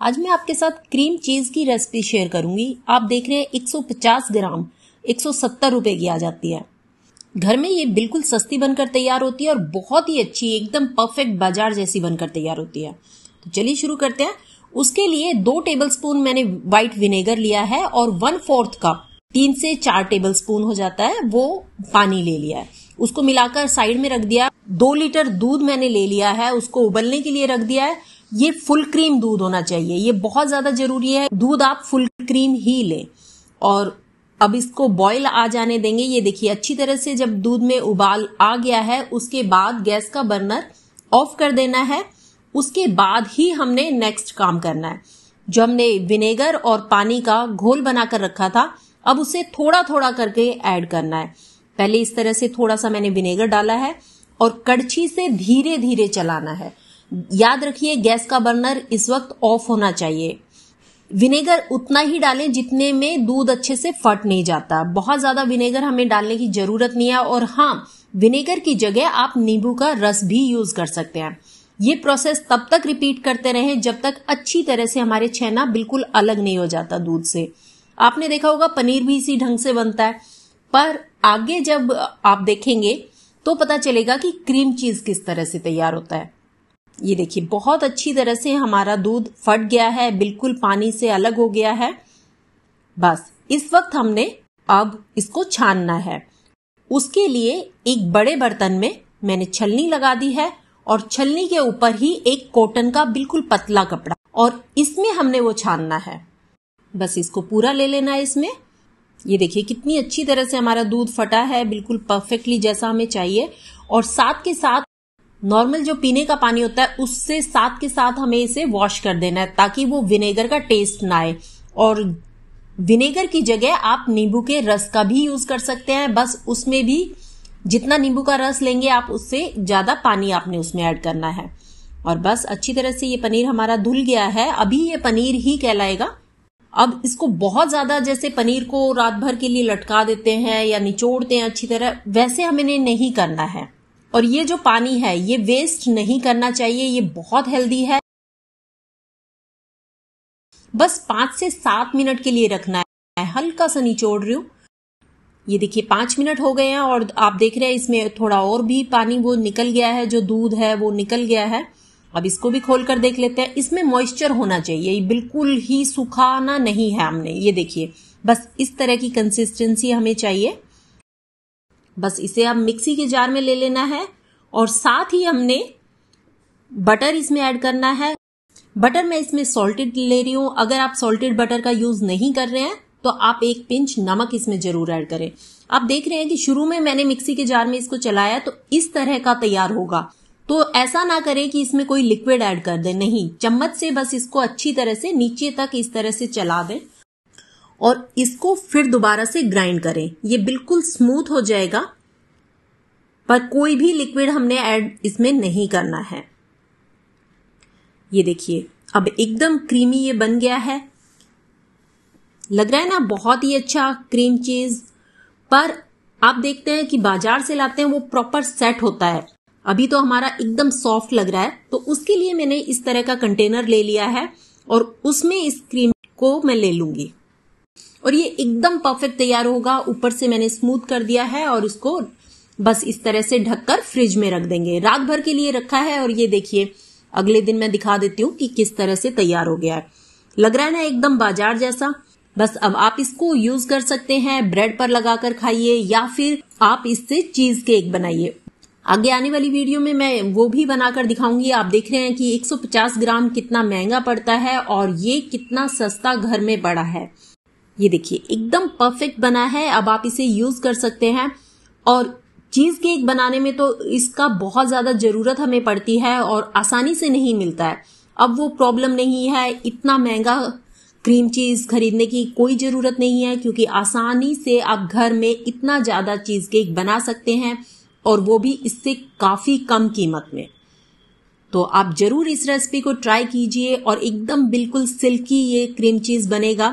आज मैं आपके साथ क्रीम चीज़ की रेसिपी शेयर करूँगी। आप देख रहे हैं 150 ग्राम 170 रुपए की आ जाती है। घर में ये बिल्कुल सस्ती बनकर तैयार होती है और बहुत ही अच्छी, एकदम परफेक्ट बाज़ार जैसी बनकर तैयार होती है। तो चलिए शुरू करते हैं। उसके लिए दो टेबल स्पून मैंने व्हाइट विनेगर लिया है और वन फोर्थ कप तीन से चार टेबल स्पून हो जाता है, वो पानी ले लिया है। उसको मिलाकर साइड में रख दिया। दो लीटर दूध मैंने ले लिया है, उसको उबलने के लिए रख दिया है। ये फुल क्रीम दूध होना चाहिए। ये बहुत ज़्यादा ज़रूरी है। दूध आप फुल क्रीम ही लें। और अब इसको बॉईल आ जाने देंगे। ये देखिए, अच्छी तरह से जब दूध में उबाल आ गया है, उसके बाद गैस का बर्नर ऑफ़ कर देना है। उसके बाद ही हमने नेक्स्ट काम करना है। जो हमने विनेगर और पानी का घोल बनाकर रखा था, अब उसे थोड़ा थोड़ा करके ऐड करना है। पहले इस तरह से थोड़ा सा मैंने विनेगर डाला है और कड़छी से धीरे धीरे चलाना है। याद रखिए, गैस का बर्नर इस वक्त ऑफ़ होना चाहिए। विनेगर उतना ही डालें जितने में दूध अच्छे से फट नहीं जाता। बहुत ज़्यादा विनेगर हमें डालने की ज़रूरत नहीं है और हाँ विनेगर की जगह आप नींबू का रस भी यूज़ कर सकते हैं। ये प्रोसेस तब तक रिपीट करते रहे जब तक अच्छी तरह से हमारे छेना बिल्कुल अलग नहीं हो जाता दूध से। आपने देखा होगा, पनीर भी इसी ढंग से बनता है। पर आगे जब आप देखेंगे तो पता चलेगा कि क्रीम चीज़ किस तरह से तैयार होता है। ये देखिए, बहुत अच्छी तरह से हमारा दूध फट गया है, बिल्कुल पानी से अलग हो गया है। बस, इस वक्त हमने अब इसको छानना है। उसके लिए एक बड़े बर्तन में मैंने छलनी लगा दी है और छलनी के ऊपर ही एक कॉटन का बिल्कुल पतला कपड़ा और इसमें हमने वो छानना है। बस इसको पूरा ले लेना है इसमें। ये देखिए, कितनी अच्छी तरह से हमारा दूध फटा है, बिल्कुल परफेक्टली जैसा हमें चाहिए और साथ के साथ नॉर्मल जो पीने का पानी होता है, उससे साथ के साथ हमें इसे वॉश कर देना है, ताकि वो विनेगर का टेस्ट ना आए। और विनेगर की जगह आप नींबू के रस का भी यूज़ कर सकते हैं, बस उसमें भी जितना नींबू का रस लेंगे आप, उससे ज़्यादा पानी आपने उसमें ऐड करना है। और बस अच्छी तरह से ये पनीर हमारा धुल गया है, अभी ये पनीर ही कहलाएगा। अब इसको बहुत ज़्यादा जैसे पनीर को रात भर के लिए लटका देते हैं या निचोड़ते हैं अच्छी तरह, वैसे हमें नहीं करना है। और ये जो पानी है, ये वेस्ट नहीं करना चाहिए, ये बहुत हेल्दी है। बस पाँच से सात मिनट के लिए रखना है। हल्का सा निचोड़ रही हूँ। ये देखिए, पाँच मिनट हो गए हैं और आप देख रहे हैं इसमें थोड़ा और भी पानी वो निकल गया है, जो दूध है वो निकल गया है। अब इसको भी खोल कर देख लेते हैं। इसमें मॉइस्चर होना चाहिए। ये बिल्कुल ही सुखाना नहीं है हमने। ये देखिए, बस इस तरह की कंसिस्टेंसी हमें चाहिए। बस इसे अब मिक्सी के जार में ले लेना है और साथ ही हमने बटर इसमें ऐड करना है। बटर मैं इसमें सॉल्टेड ले रही हूँ। अगर आप सॉल्टेड बटर का यूज़ नहीं कर रहे हैं तो आप एक पिंच नमक इसमें ज़रूर ऐड करें। आप देख रहे हैं कि शुरू में मैंने मिक्सी के जार में इसको चलाया तो इस तरह का तैयार होगा। तो ऐसा ना करें कि इसमें कोई लिक्विड ऐड कर दे। नहीं, चम्मच से बस इसको अच्छी तरह से नीचे तक इस तरह से चला दें। और इसको फिर दोबारा से ग्राइंड करें। ये बिल्कुल स्मूथ हो जाएगा, पर कोई भी लिक्विड हमने ऐड इसमें नहीं करना है। ये देखिए, अब एकदम क्रीमी ये बन गया है। लग रहा है ना, बहुत ही अच्छा क्रीम चीज़ पर आप देखते हैं कि बाज़ार से लाते हैं, वो प्रॉपर सेट होता है। अभी तो हमारा एकदम सॉफ्ट लग रहा है तो उसके लिए मैंने इस तरह का कंटेनर ले लिया है और उसमें इस क्रीम को मैं ले लूँगी। और ये एकदम परफेक्ट तैयार होगा। ऊपर से मैंने स्मूथ कर दिया है और इसको बस इस तरह से ढककर फ्रिज में रख देंगे। रात भर के लिए रखा है और ये देखिए, अगले दिन मैं दिखा देती हूँ कि किस तरह से तैयार हो गया है। लग रहा है ना एकदम बाज़ार जैसा? बस अब आप इसको यूज़ कर सकते हैं ब्रेड पर लगाकर खाइए या फिर आप इससे चीज़ केक बनाइए। आगे आने वाली वीडियो में मैं वो भी बनाकर दिखाऊँगी। आप देख रहे हैं कि 150 ग्राम कितना महँगा पड़ता है और ये कितना सस्ता घर में पड़ा है। ये देखिए, एकदम परफेक्ट बना है, अब आप इसे यूज़ कर सकते हैं। और चीज़ केक बनाने में तो इसका बहुत ज़्यादा ज़रूरत हमें पड़ती है और आसानी से नहीं मिलता है। अब वो प्रॉब्लम नहीं है, इतना महँगा क्रीम चीज़ खरीदने की कोई ज़रूरत नहीं है, क्योंकि आसानी से आप घर में इतना ज़्यादा चीज़ केक बना सकते हैं और वो भी इससे काफ़ी कम कीमत में। तो आप ज़रूर इस रेसिपी को ट्राई कीजिए और एकदम बिल्कुल सिल्की ये क्रीम चीज़ बनेगा।